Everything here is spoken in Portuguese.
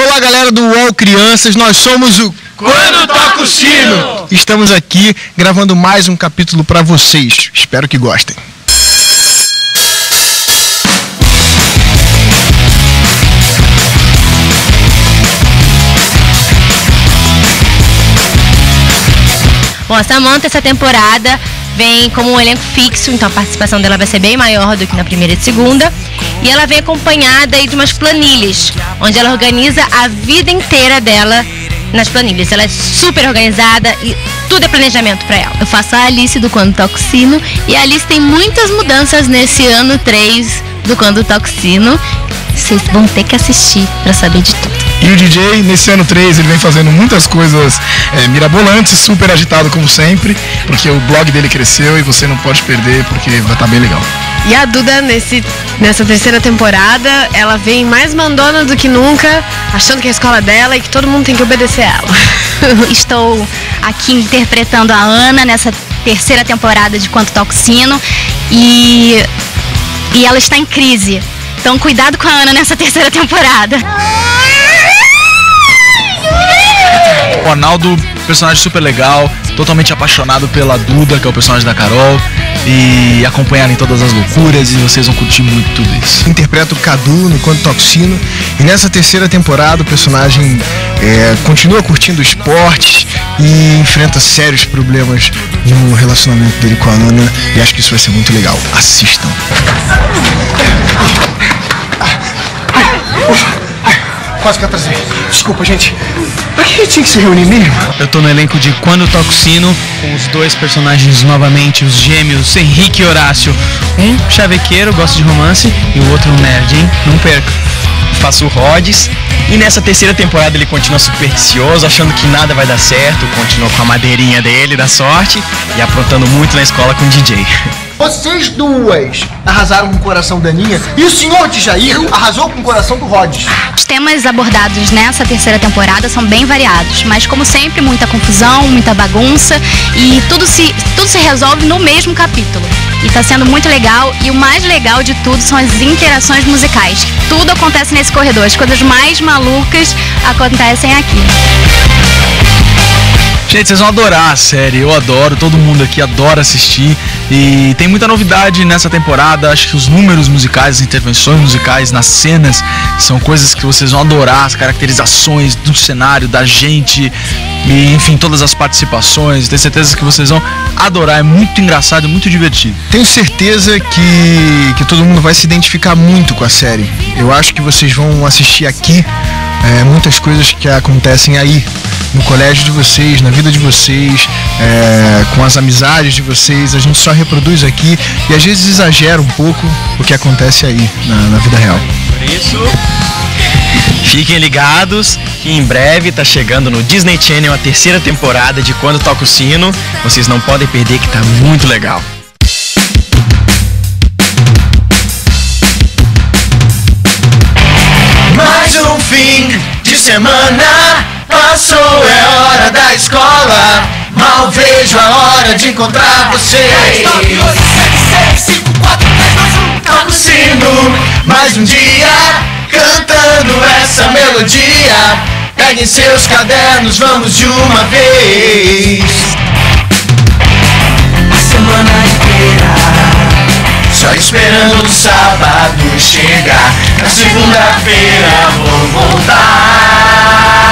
Olá, galera do UOL Crianças, nós somos o Quando Toca o Sino! Estamos aqui gravando mais um capítulo para vocês. Espero que gostem. Bom, a Samantha essa temporada vem como um elenco fixo, então a participação dela vai ser bem maior do que na primeira e segunda. E ela vem acompanhada aí de umas planilhas, onde ela organiza a vida inteira dela nas planilhas. Ela é super organizada e tudo é planejamento para ela. Eu faço a Alice do Quando Toco Sino e a Alice tem muitas mudanças nesse ano 3 do Quando Toco Sino. Vocês vão ter que assistir para saber de tudo. E o DJ, nesse ano 3, ele vem fazendo muitas coisas é, mirabolantes, super agitado como sempre, porque o blog dele cresceu e você não pode perder porque vai estar tá bem legal. E a Duda, nesse, nessa terceira temporada, ela vem mais mandona do que nunca, achando que é a escola dela e que todo mundo tem que obedecer a ela. Estou aqui interpretando a Ana nessa terceira temporada de Quanto Toco Sino e, e ela está em crise. Então cuidado com a Ana nessa terceira temporada. O Arnaldo, personagem super legal, totalmente apaixonado pela Duda, que é o personagem da Carol, e acompanhar em todas as loucuras, e vocês vão curtir muito tudo isso. Interpreta o Cadu no Quanto Toxino, e nessa terceira temporada o personagem é, continua curtindo esportes e enfrenta sérios problemas no relacionamento dele com a Ana, e acho que isso vai ser muito legal. Assistam. Quase que atrasei. Desculpa, gente. Tinha que se reunir mesmo? Eu tô no elenco de Quando Toco Sino, com os dois personagens novamente, os gêmeos Henrique e Horácio. Um chavequeiro, gosta de romance, e o outro um nerd, hein? Não perca. Faço o Rhodes. E nessa terceira temporada ele continua supersticioso, achando que nada vai dar certo, continua com a madeirinha dele, da sorte, e aprontando muito na escola com o DJ. Vocês duas arrasaram com o coração da Aninha e o senhor de Jair arrasou com o coração do Rhodes. Os temas abordados nessa terceira temporada são bem variados, mas como sempre, muita confusão, muita bagunça e tudo se, tudo se resolve no mesmo capítulo. E tá sendo muito legal e o mais legal de tudo são as interações musicais. Tudo acontece nesse corredor, as coisas mais malucas acontecem aqui. Gente, vocês vão adorar a série. Eu adoro, todo mundo aqui adora assistir. E tem muita novidade nessa temporada. Acho que os números musicais, as intervenções musicais nas cenas são coisas que vocês vão adorar. As caracterizações do cenário, da gente, e enfim, todas as participações. Tenho certeza que vocês vão adorar. É muito engraçado, muito divertido. Tenho certeza que, que todo mundo vai se identificar muito com a série. Eu acho que vocês vão assistir aqui é, muitas coisas que acontecem aí no colégio de vocês, na vida de vocês, é, com as amizades de vocês. A gente só reproduz aqui e às vezes exagera um pouco o que acontece aí na, na vida real. Por isso, fiquem ligados que em breve tá chegando no Disney Channel a terceira temporada de Quando Toca o Sino. Vocês não podem perder que tá muito legal. Fim de semana passou, é hora da escola. Mal vejo a hora de encontrar você. Toca o sino, mais um dia cantando essa melodia. Peguem seus cadernos, vamos de uma vez. Só esperando o sábado chegar. Na segunda-feira vou voltar.